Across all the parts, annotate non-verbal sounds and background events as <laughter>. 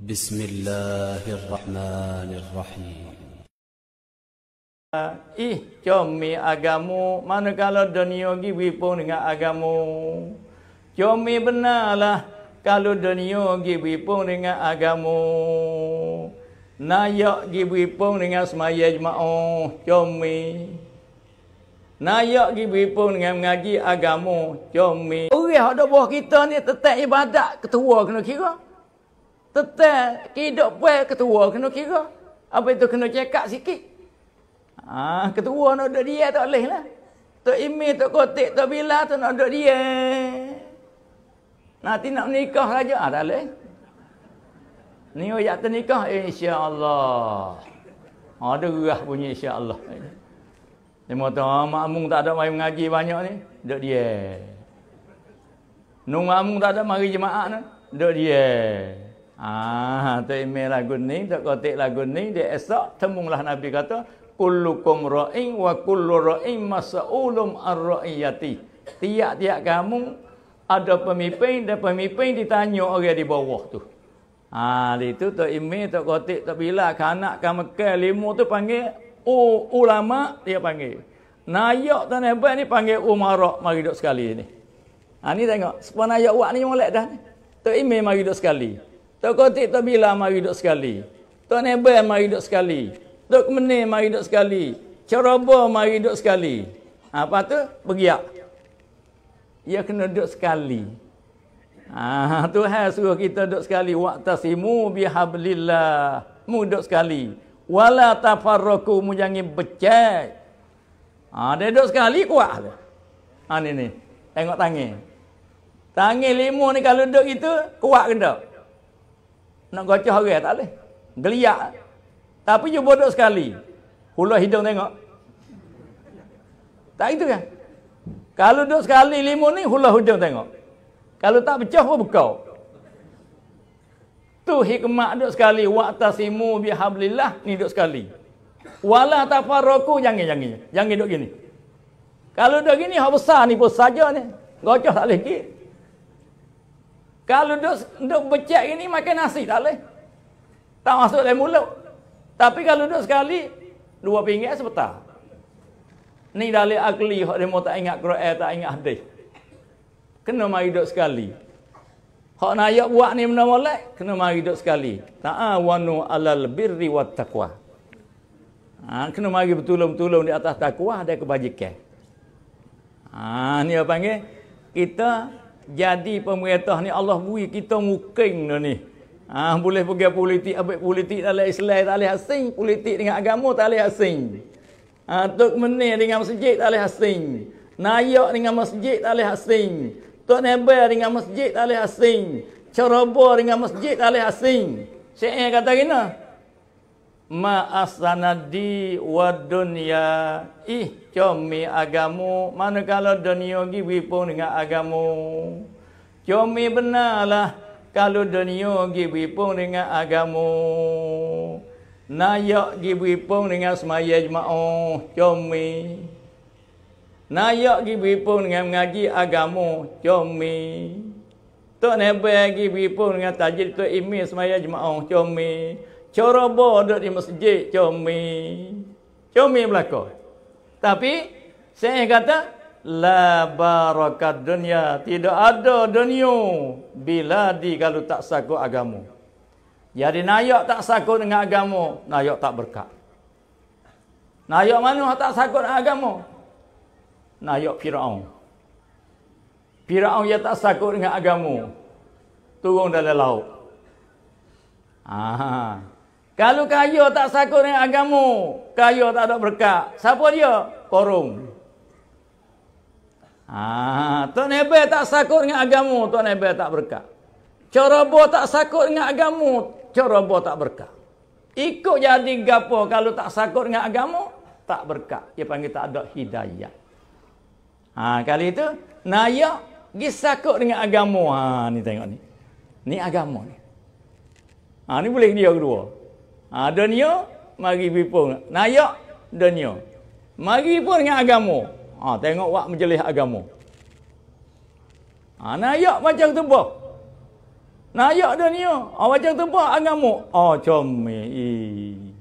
بسم الله الرحمن الرحيم Ih, comi agamu manakala dunia gi wipun dengan agamu. Comi benarlah kalau dunia gi wipun dengan agamu. Nayak gi wipun dengan semaya jemaah, comi. Nayak gi wipun dengan mengaji agamu, comi. Orang ada bawah kita ni tetap ibadat ketua kena kira. Tetap hidup puan ketua kena kira. Apa itu kena cekak sikit. Ha, ketua nak duduk dia tak boleh lah. Tok Imi, Tok Kotik, Tok Bila tu nak duduk dia. Nanti nak menikah saja. Ha, tak boleh. Ni ayat ternikah, insya-Allah. Ha, ada gerah bunyi insya-Allah. Dia mau tahu, ah, makmum tak ada mai mengaji banyak ni, duduk dia. Nung makmum tak ada mari jemaah ni, duduk dia. Ah, Tok Imi lagu ni, Tok Kotik lagu ni, dia esok temunglah Nabi kata, kullukum ra'in wa kullu ra'in mas'ulum ar-ra'iyati. Tiap-tiap kamu ada pemimpin dan pemimpin ditanya orang di bawah tu. Ha, itu Tok Imi, Tok Kotik, Tok Bila, kanak kamekal lima tu panggil ulama dia panggil. Nayak tanah hebat ni panggil umarak mari duduk sekali ni. Ha ni tengok, sepuluh nayak wak ni molek dah ni. Tok Imi mari duduk sekali. Tok Kotik, Tok Bila mari duduk sekali. Tok Nebel mari duduk sekali. Duk menir mari duduk sekali. Ceroboh mari duduk sekali. Ha, apa tu? Bergiak. Ia kena duduk sekali. Ha, <laughs> Tuhan suruh kita duduk sekali. Waqtasimu bihablillah. Mu duduk sekali. Wala tafarraku mu jangan becek. Ha, dia duduk sekali kuat. Ha, ni ni. Tengok tangan. Tangan lima ni kalau duduk itu kuat ke tak? Nak gocah orang tak boleh. Geliak. Tapi dia bodoh sekali. Hulu hidung tengok. Tak itu kan? Kalau duduk sekali lima ni, hulu hidung tengok. Kalau tak pecah pun bukau. Tu hikmah duduk sekali. Wa'tasimu bihablillah, ni duduk sekali. Wala tafarroku, jangan, jangan. Duduk gini. Kalau duduk gini, hak besar ni pun saja ni. Gocah tak boleh kira. Kalau duduk, duduk becek gini, makan nasi tak boleh. Tak masuk dalam mulut. Tapi kalau duduk sekali, dua pinggir sebentar. Ni dalil akli, hak dia tak ingat Quran, tak ingat hadis. Kena mari duduk sekali. Hak nak ayat buat ni benda molek, kena mari duduk sekali. Ta'awanu alal birri wat taqwa. Ha, kena mari bertolong-tolong di atas takwa dan kebajikan. Ha, ni apa panggil? Kita jadi pemerintah ni Allah beri kita muking ni. Ha, boleh pergi politik, ambil politik dalam Islam tak boleh asing. Politik dengan agama tak boleh asing. Ha, Tok Menir dengan masjid tak boleh asing. Nayak dengan masjid tak boleh asing. Tok Nebel dengan masjid tak boleh asing. Ceroboh dengan masjid tak boleh asing. Syair kata kena. Ma asanadi wa dunya. Ih comi agamu. Manakala dunia gi wipun dengan agamu. Comi benarlah kalau dunia gi beripung dengan agamu. Nayak gi beripung dengan semaya jemaah. Comi nayak gi beripung dengan mengaji agamu. Comi tok nebel gi beripung dengan tajid tok imi semaya jemaah. Comi corobo duduk di masjid comi comi belaka tapi saya kata La barakat dunia. Tidak ada dunia bila di kalau tak sakut agama. Jadi nayak tak sakut dengan agama, nayak tak berkat. Nayak mana tak sakut dengan agama? Nayak Firaun. Firaun yang tak sakut dengan agama. Turun dalam laut. Ah. Kalau kaya tak sakut dengan agama, kaya tak ada berkat. Siapa dia? Korung. Ha, Tuan Nebel tak sakut dengan agama, Tuan Nebel tak berkat. Ceroboh tak sakut dengan agama, ceroboh tak berkat. Ikut jadi gapo kalau tak sakut dengan agama, tak berkat. Dia panggil tak ada hidayah. Ha, kali itu, nayak pergi sakut dengan agama. Ha, ni tengok ni. Ni agama ni. Ha, ni boleh dia kedua. Ha, dunia, mari bipung. Nayak, dunia. Mari pun dengan agama. Ha, tengok wak majlis agama. Ha, nayak macam tu boh. Nayak dunia. Ah baca tebah agama. Oh comel.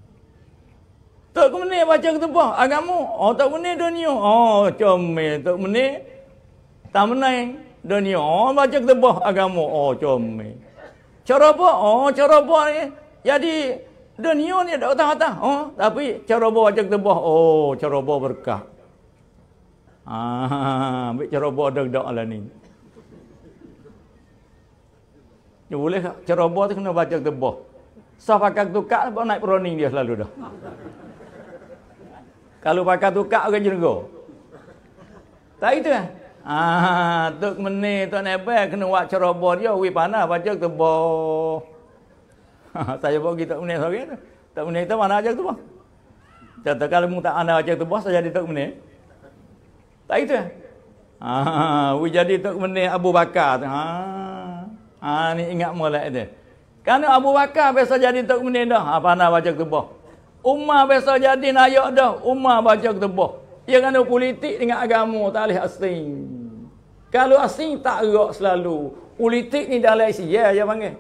Tak kemana baca ketubah agama. Oh tak kemana dunia. Oh comel. Tak kemana tak menang dunia. Oh baca ketubah agama. Oh comel. Cara apa? Oh cara apa ni? Jadi dunia ni tak tahu Oh tapi apa baca ketubah? Oh apa berkah. Ah, ambil cara apa dak-dak lah ni. Ya boleh buat tu kena baca ketubah. Sah pakai tukar, naik peroning dia selalu dah. Kalau pakai tukar orang jenenggo. Tak itu kan? Ah, tuk meni tok nebel kena buat ceroboh dia wi panah baca ketubah. <laughs> saya bawa kita meni sore tu. Tak meni tu mana aja ketubah. Contoh kalau mu tak anda baca ketubah saya jadi tok meni. Tak itu? <laughs> Ah, wi jadi tok meni Abu Bakar tu. Ha. Ha ni ingat molek dia. Kerana Abu Bakar biasa jadi tok meni dah. Apa nak baca ketubah? Umar biasa jadi nayak dah. Umar baca ketubah. Ia kena politik dengan agama tak boleh asing. Kalau asing tak gerak selalu. Politik ni dalam Asia ya panggil.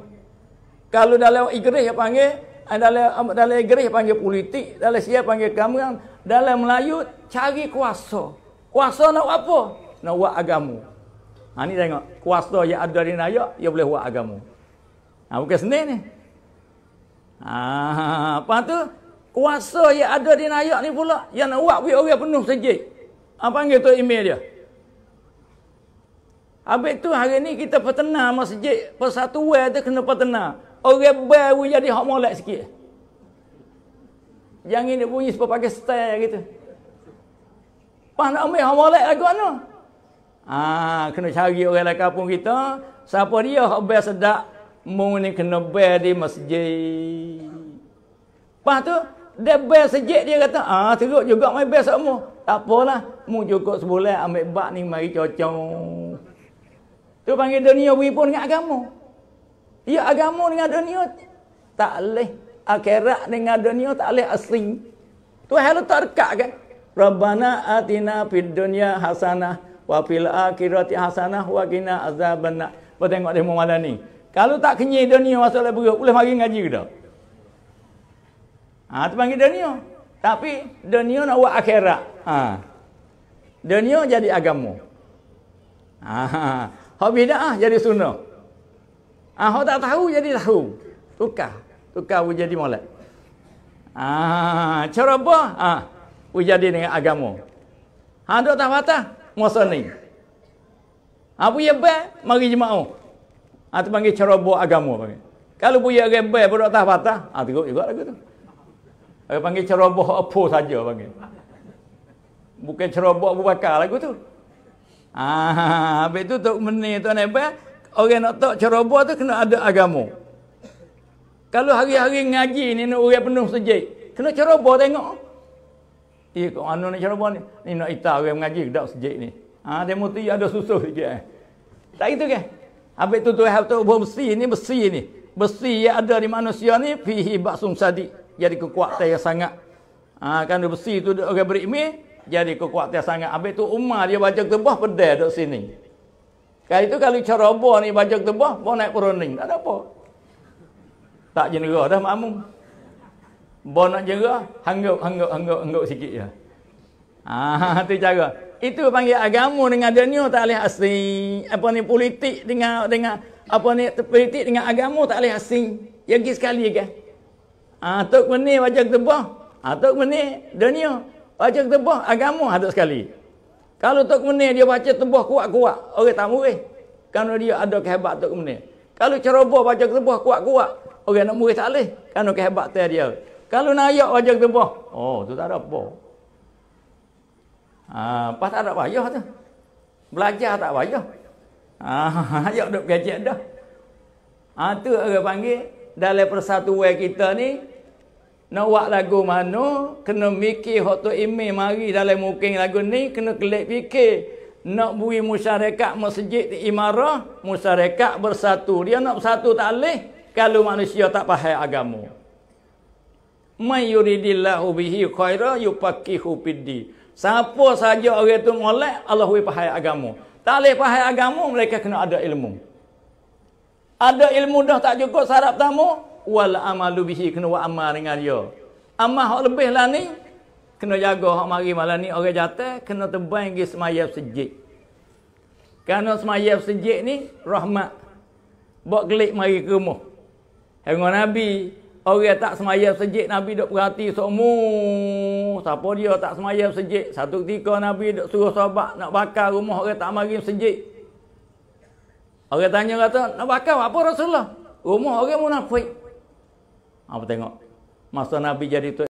Kalau dalam ya panggil dalam dalam Inggeris panggil politik, dalam Asia panggil kamu dalam Melayu cari kuasa. Kuasa nak apa? Nak buat agama. Ha ni tengok, kuasa yang ada di Nayak, dia boleh buat agama. Ha bukan senang ni. Ha apa tu? Kuasa yang ada di Nayak ni pula yang nak buat orang penuh sejik. Ha panggil tu email dia. Habis tu hari ni kita petena masjid persatuan tu kena petena. Orang baru jadi hak molek sikit. Jangan dia bunyi sebab pakai style gitu. Pas nak ambil hak molek lagu mana? Ah, kena cari orang lain kampung kita. Siapa dia hak best sedak mu ni kena bear di masjid. Lepas tu dia bear sejak dia kata, ah teruk juga mai bear semua. Tak apalah, mu cukup sebulan ambil bak ni mari cocok. Tu panggil dunia wi pun dengan agama. Ya agama dengan dunia tak leh akhirat dengan dunia tak leh asing. Tu hal dekat kan? Rabbana atina fid dunya hasanah wa fil akhirati hasanah wa qina azabannar. Kau tengok dia malam ni. Kalau tak kenyai dunia masalah berat, boleh mari ngaji ke tak? Ha, tu panggil dunia. Tapi dunia nak buat akhirat. Ha. Dunia jadi agama. Ha. Hak bid'ah jadi sunnah. Ha, hak tak tahu jadi tahu. Tukar. Tukar pun jadi molek. Ha, cara apa? Ha, pun jadi dengan agama. Ha, tak patah masa ni. Apa yang baik, mari jemaah. Ha, tu panggil cara buat agama. Panggil. Kalau punya orang baik, budak tak patah, ha, tengok juga lagu tu. Dia panggil buat apa saja. Panggil. Bukan buat Abu Bakar lagu tu. Ah, habis tu tok meni nak baik, orang nak tahu buat tu kena ada agama. Kalau hari-hari ngaji ni nak orang penuh sejik, kena buat tengok. Eh, kau anu nak buat ni? Ni nak ita orang mengaji dak sejik ni. Ha, dia mesti ada susuh sikit. Eh. Tak itu ke? Habis tu tu tu besi ni besi ni. Besi yang ada di manusia ni fihi baksum sadi. Jadi kekuatan yang sangat. Ha, kan besi tu orang berikmi jadi kekuatan yang sangat. Habis tu Umar dia baca tebah pedai duduk sini. Kali itu kalau apa ni baca tebah, mau naik peroning. Tak ada apa. Tak jenera dah makmum. Bon nak jerah, hanggup, hanggup, hanggup, hanggup sikit je. Ah, <laughs> tu cara. Itu panggil agama dengan dunia tak boleh asing. Apa ni politik dengan dengan apa ni politik dengan agama tak boleh asing. Yang sekali kan. Ah, tok meni wajah tebah. Ah, tok meni dunia. Wajah tebah agama ada sekali. Kalau tok meni dia baca tebah kuat-kuat, orang tak murid. Kerana dia ada kehebat tok meni. Kalau ceroboh baca tebah kuat-kuat, orang nak murid tak boleh. Kerana kehebatan dia. Kalau nak ayak wajah tebah, oh tu tak ada apa. Ha, pas tak ada payah tu. Belajar tak payah. Ha, ayak duk gadget dah. Ha, tu orang panggil dalam persatuan kita ni nak buat lagu mana kena mikir hak tu email mari dalam mungkin lagu ni kena kelik fikir. Nak bui masyarakat masjid di imarah masyarakat bersatu. Dia nak bersatu tak boleh kalau manusia tak faham agama. May yuridillahu bihi khaira yufaqihu fiddi siapa saja orang tu molek Allah wi faham agama. Tak boleh faham agama mereka kena ada ilmu. Ada ilmu dah tak cukup syarat pertama, wal amalu bihi kena buat amal dengan dia. Amal hak lebih lah ni kena jaga hak mari malam ni orang jatuh kena tebang pergi semayap sejik. Kerana semayap sejik ni rahmat. Buat gelik mari ke rumah. Hingga Nabi, orang tak semayap sejik Nabi duk perhati semua. Siapa dia tak semayap sejik? Satu ketika Nabi duk suruh sahabat nak bakar rumah orang tak mari sejik. Orang tanya kata, nak bakar apa Rasulullah? Rumah orang munafik. Apa tengok? Masa Nabi jadi tu